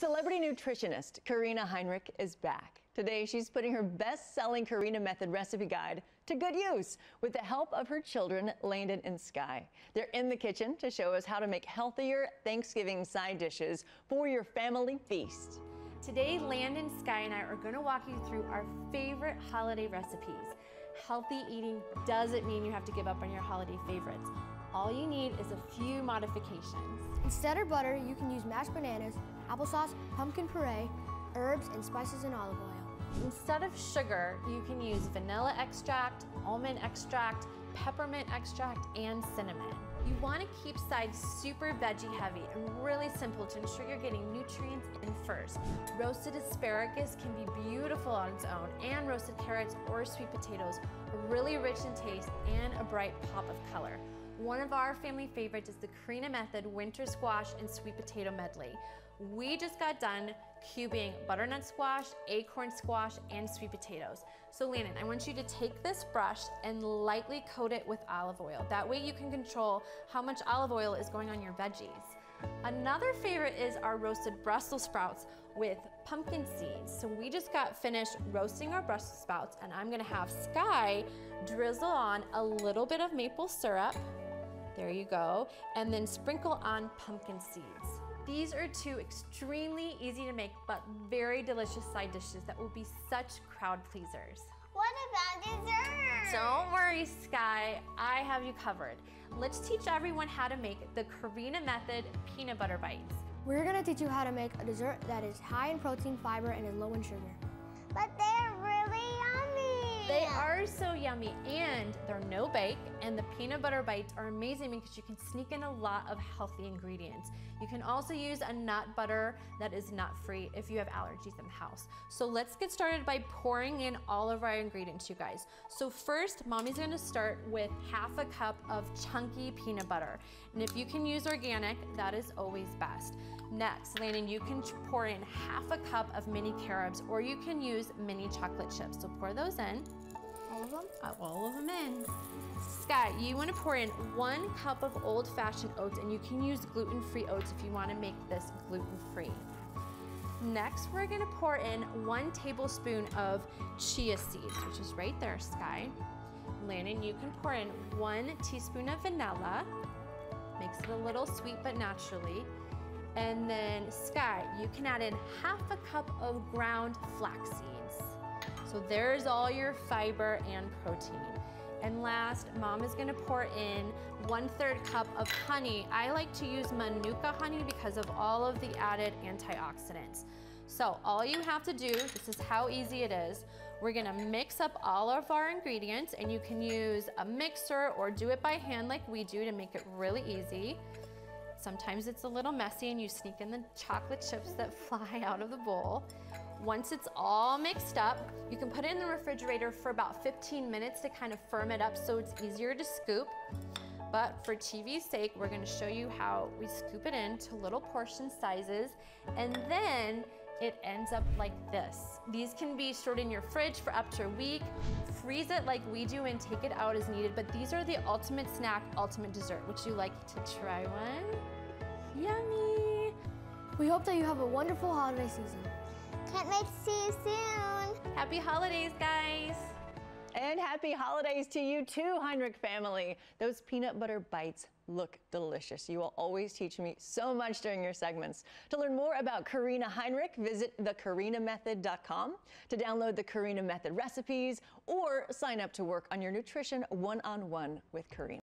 Celebrity nutritionist Karina Heinrich is back. Today, she's putting her best selling Karina Method recipe guide to good use with the help of her children, Landon and Sky. They're in the kitchen to show us how to make healthier Thanksgiving side dishes for your family feast. Today, Landon, Sky, and I are going to walk you through our favorite holiday recipes. Healthy eating doesn't mean you have to give up on your holiday favorites. All you need is a few modifications. Instead of butter, you can use mashed bananas, applesauce, pumpkin puree, herbs, and spices and olive oil. Instead of sugar, you can use vanilla extract, almond extract, peppermint extract, and cinnamon. You want to keep sides super veggie heavy and really simple to ensure you're getting nutrients in first. Roasted asparagus can be beautiful on its own and roasted carrots or sweet potatoes are really rich in taste and a bright pop of color. One of our family favorites is the Karina Method Winter Squash and Sweet Potato Medley. We just got done cubing butternut squash, acorn squash, and sweet potatoes. So Landon, I want you to take this brush and lightly coat it with olive oil. That way you can control how much olive oil is going on your veggies. Another favorite is our roasted Brussels sprouts with pumpkin seeds. So we just got finished roasting our Brussels sprouts and I'm gonna have Sky drizzle on a little bit of maple syrup, there you go. And then sprinkle on pumpkin seeds. These are two extremely easy to make but very delicious side dishes that will be such crowd pleasers. What about dessert? Don't worry, Sky. I have you covered. Let's teach everyone how to make the Karina Method peanut butter bites. We're gonna teach you how to make a dessert that is high in protein, fiber, and is low in sugar. But they're really yummy. They are so yummy and they're no bake and the peanut butter bites are amazing because you can sneak in a lot of healthy ingredients. You can also use a nut butter that is nut free if you have allergies in the house. So let's get started by pouring in all of our ingredients, you guys. So first, mommy's gonna start with half a cup of chunky peanut butter. And if you can use organic, that is always best. Next, Landon, you can pour in half a cup of mini carobs or you can use mini chocolate chips. So pour those in. All of them? Uh, all of them in. Scott, you want to pour in one cup of old-fashioned oats, and you can use gluten-free oats if you want to make this gluten-free. Next, we're going to pour in one tablespoon of chia seeds, which is right there, Sky. Landon, you can pour in one teaspoon of vanilla. Makes it a little sweet, but naturally. And then Sky, you can add in half a cup of ground flax seeds. So there's all your fiber and protein. And last, mom is gonna pour in one third cup of honey. I like to use Manuka honey because of all of the added antioxidants. So all you have to do, this is how easy it is, we're gonna mix up all of our ingredients and you can use a mixer or do it by hand like we do to make it really easy. Sometimes it's a little messy and you sneak in the chocolate chips that fly out of the bowl. Once it's all mixed up, you can put it in the refrigerator for about 15 minutes to kind of firm it up so it's easier to scoop. But for TV's sake, we're gonna show you how we scoop it into little portion sizes and then it ends up like this. These can be stored in your fridge for up to a week, freeze it like we do and take it out as needed, but these are the ultimate snack, ultimate dessert. Would you like to try one? Yummy! We hope that you have a wonderful holiday season. Can't wait to see you soon. Happy holidays, guys! And happy holidays to you too, Heinrich family. Those peanut butter bites look delicious. You will always teach me so much during your segments. To learn more about Karina Heinrich, visit thekarinamethod.com to download the Karina Method recipes or sign up to work on your nutrition one-on-one -on -one with Karina.